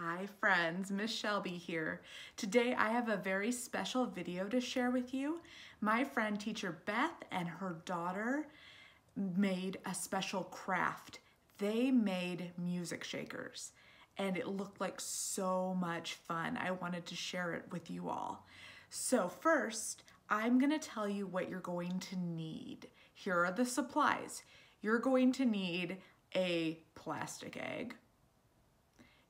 Hi friends, Miss Shelby here. Today I have a very special video to share with you. My friend teacher Beth and her daughter made a special craft. They made music shakers and it looked like so much fun. I wanted to share it with you all. So first, I'm gonna tell you what you're going to need. Here are the supplies. You're going to need a plastic egg.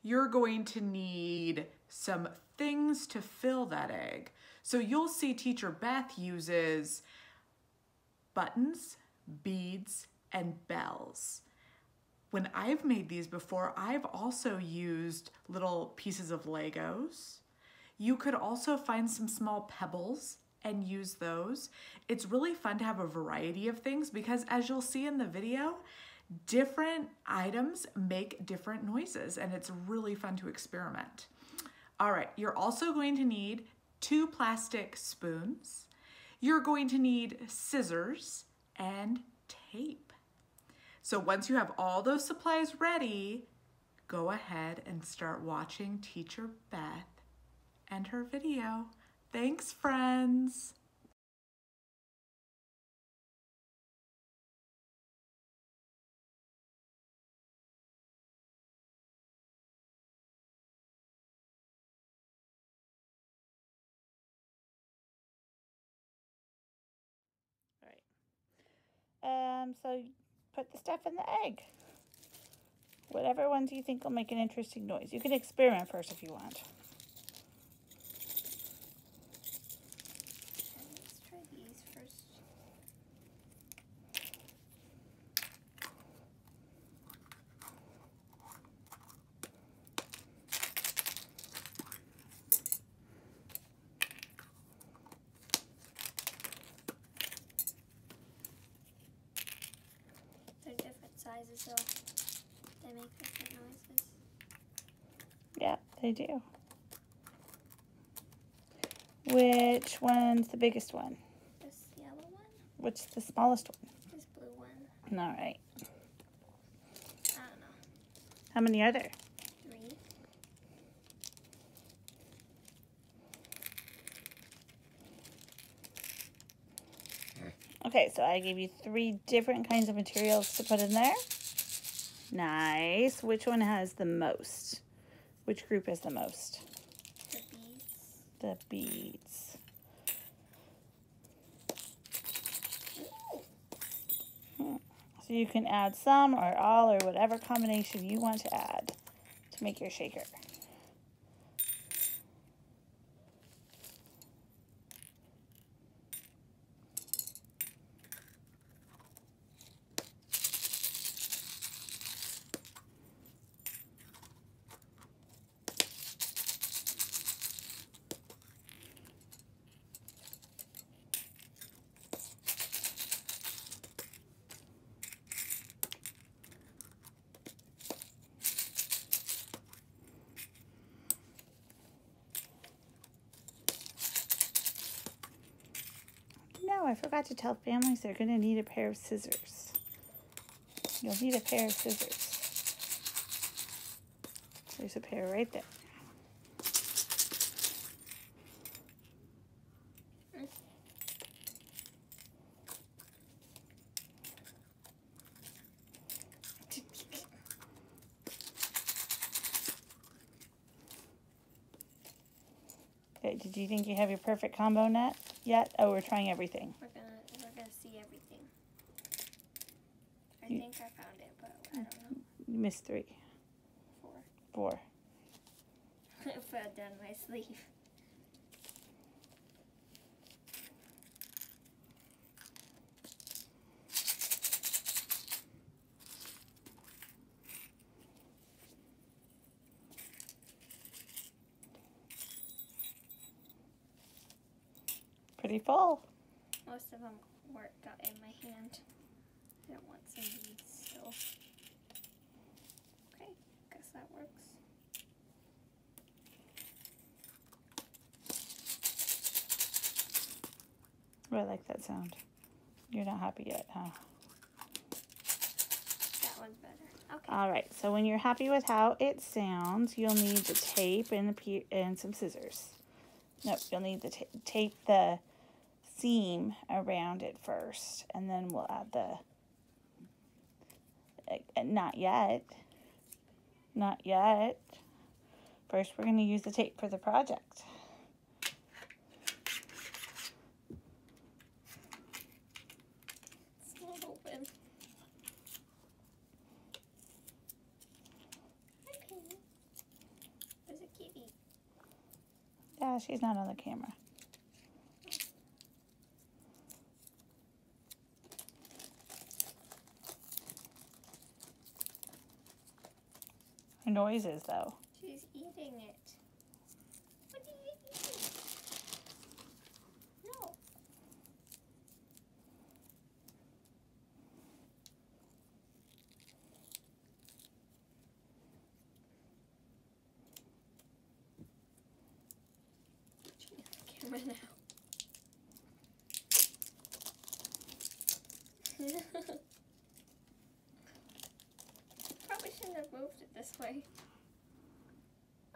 You're going to need some things to fill that egg. So you'll see teacher Beth uses buttons, beads, and bells. When I've made these before, I've also used little pieces of Legos. You could also find some small pebbles and use those. It's really fun to have a variety of things because as you'll see in the video, different items make different noises and it's really fun to experiment. All right, you're also going to need two plastic spoons. You're going to need scissors and tape. So once you have all those supplies ready, go ahead and start watching Teacher Beth and her video. Thanks, friends. Um, so put the stuff in the egg. Whatever ones you think will make an interesting noise. You can experiment first if you want. Let's try these first. They're sizes, so they make different noises. Yeah, they do. Which one's the biggest one? This yellow one, What's the smallest one? this blue one. All right. I don't know. How many are there? Okay, so I gave you three different kinds of materials to put in there. Nice. Which one has the most? Which group has the most? The beads. The beads. Hmm. So you can add some or all or whatever combination you want to add to make your shaker. No, I forgot to tell families they're going to need a pair of scissors. You'll need a pair of scissors. There's a pair right there. Did you think you have your perfect combo net yet? Oh, we're trying everything. We're gonna we're gonna see everything. I You- think I found it, but I don't know. You missed three, Four. four. it fell down my sleeve. Pretty full. Most of them work got in my hand. I don't want some beads still. Okay, guess that works. I like that sound. You're not happy yet, huh? That one's better. Okay. All right, so when you're happy with how it sounds, you'll need the tape and the pe- and some scissors. No, you'll need the tape the seam around it first, and then we'll add the. Uh, not yet. Not yet. First, we're going to use the tape for the project. It's not open. Hi, Penny. There's a kitty. Yeah, she's not on the camera. Noises, though. She's eating it. What are you eating? No. Camera now. Probably shouldn't have moved it this way.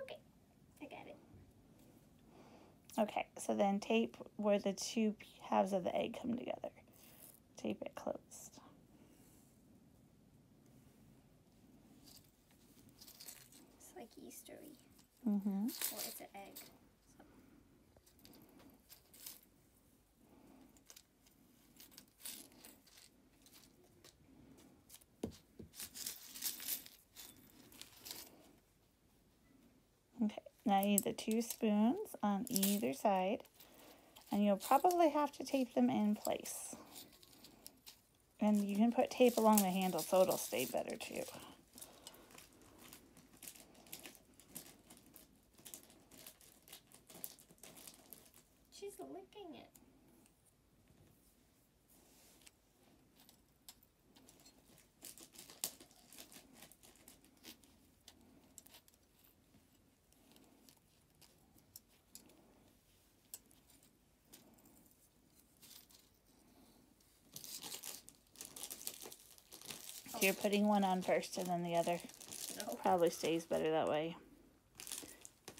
Okay, I got it. Okay, so then tape where the two halves of the egg come together. Tape it closed. It's like Eastery, Mm-hmm. or it's an egg. Okay, now you need the two spoons on either side, and you'll probably have to tape them in place. And you can put tape along the handle so it'll stay better too. She's licking it. You're putting one on first and then the other. No. Probably stays better that way.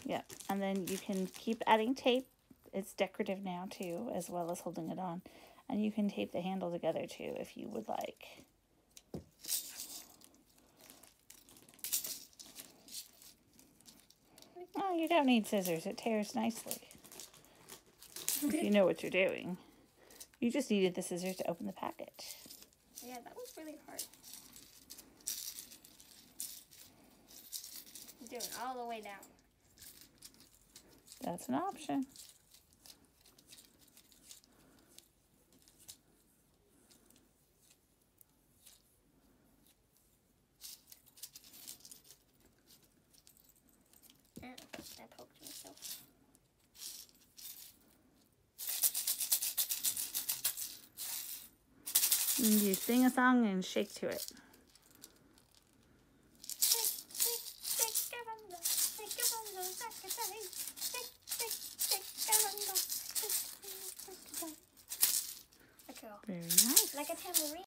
Yeah, and then you can keep adding tape. It's decorative now too, as well as holding it on. And you can tape the handle together too if you would like. Oh, you don't need scissors. It tears nicely. If you know what you're doing. You just needed the scissors to open the package. Yeah, that was really hard. Doing all the way down. That's an option. Yeah, I poked myself. You sing a song and shake to it. Very nice. like a tambourine.